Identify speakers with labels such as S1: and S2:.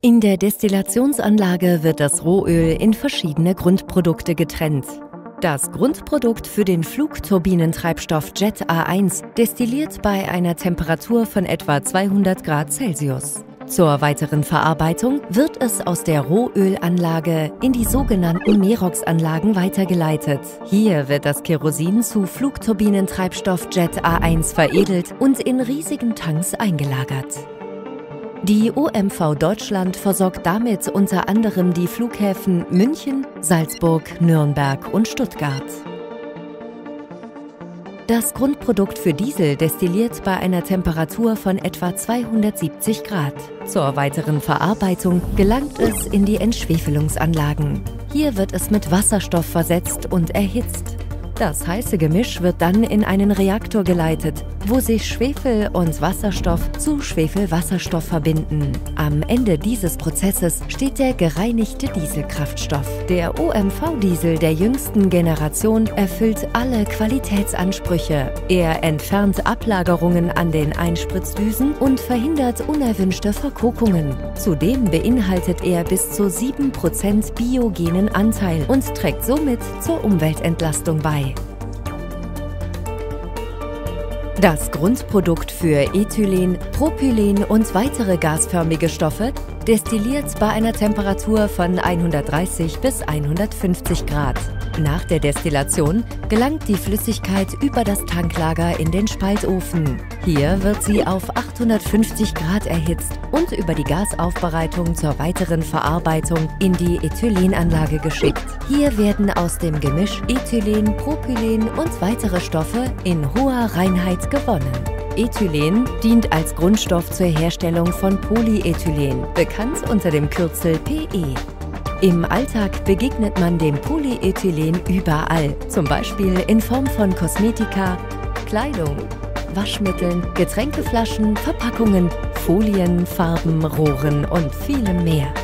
S1: In der Destillationsanlage wird das Rohöl in verschiedene Grundprodukte getrennt. Das Grundprodukt für den Flugturbinentreibstoff Jet A1 destilliert bei einer Temperatur von etwa 200 Grad Celsius. Zur weiteren Verarbeitung wird es aus der Rohölanlage in die sogenannten Merox-Anlagen weitergeleitet. Hier wird das Kerosin zu Flugturbinentreibstoff Jet A1 veredelt und in riesigen Tanks eingelagert. Die OMV Deutschland versorgt damit unter anderem die Flughäfen München, Salzburg, Nürnberg und Stuttgart. Das Grundprodukt für Diesel destilliert bei einer Temperatur von etwa 270 Grad. Zur weiteren Verarbeitung gelangt es in die Entschwefelungsanlagen. Hier wird es mit Wasserstoff versetzt und erhitzt. Das heiße Gemisch wird dann in einen Reaktor geleitet, wo sich Schwefel und Wasserstoff zu Schwefelwasserstoff verbinden. Am Ende dieses Prozesses steht der gereinigte Dieselkraftstoff. Der OMV-Diesel der jüngsten Generation erfüllt alle Qualitätsansprüche. Er entfernt Ablagerungen an den Einspritzdüsen und verhindert unerwünschte Verkokungen. Zudem beinhaltet er bis zu 7% biogenen Anteil und trägt somit zur Umweltentlastung bei. Das Grundprodukt für Ethylen, Propylen und weitere gasförmige Stoffe destilliert bei einer Temperatur von 130 bis 150 Grad. Nach der Destillation gelangt die Flüssigkeit über das Tanklager in den Spaltofen. Hier wird sie auf 850 Grad erhitzt und über die Gasaufbereitung zur weiteren Verarbeitung in die Ethylenanlage geschickt. Hier werden aus dem Gemisch Ethylen, Propylen und weitere Stoffe in hoher Reinheit gewonnen. Ethylen dient als Grundstoff zur Herstellung von Polyethylen, bekannt unter dem Kürzel PE. Im Alltag begegnet man dem Polyethylen überall, zum Beispiel in Form von Kosmetika, Kleidung, Waschmitteln, Getränkeflaschen, Verpackungen, Folien, Farben, Rohren und vielem mehr.